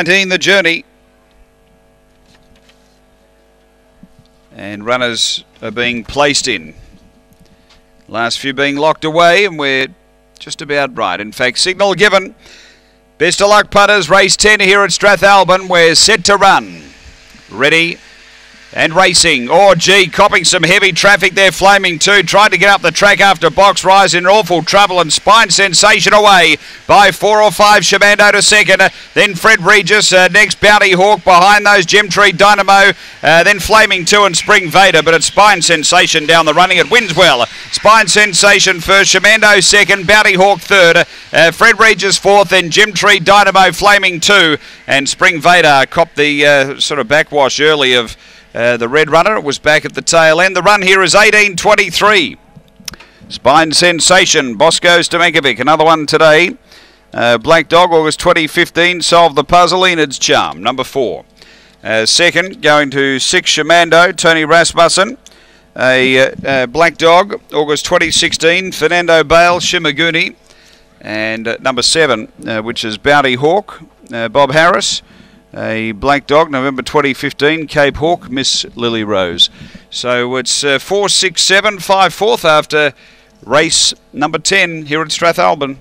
19, the journey. And runners are being placed in. Last few being locked away, and we're just about right. In fact, signal given. Best of luck, putters. Race 10 here at Strathalbyn. We're set to run. Ready and racing. Oh, gee, copping some heavy traffic there. Flaming two. Tried to get up the track after box rise in awful trouble and spine sensation away by four or five. Shamando to second. then Fred Regis. Uh, next Bounty Hawk behind those Gemtree Dynamo. Uh, then Flaming two and Spring Vader. But it's spine sensation down the running. It wins well. Spine sensation first. Shamando second. Bounty Hawk third. Uh, Fred Regis fourth. Then Gemtree Dynamo Flaming two. And Spring Vader copped the uh, sort of backwash early of. Uh, the red runner was back at the tail end. The run here is 18.23. Spine Sensation, Bosco Stamenkovic, another one today. Uh, Black Dog, August 2015, solved the puzzle. Enid's Charm, number four. Uh, second, going to six Shamando, Tony Rasmussen. A uh, uh, Black Dog, August 2016, Fernando Bale, Shimaguni. And uh, number seven, which is Bounty Hawk, Bob Harris a black dog, November 2015, Cape Hawk, Miss Lily Rose. So it's uh, 4 6 7 5 4th after race number 10 here at Strathalbyn.